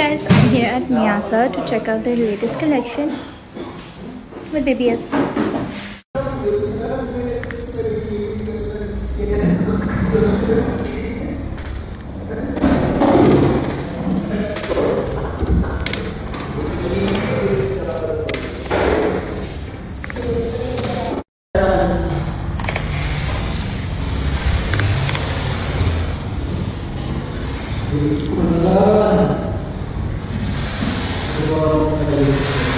at Miyasa to check out their latest collection with BBS. の中す。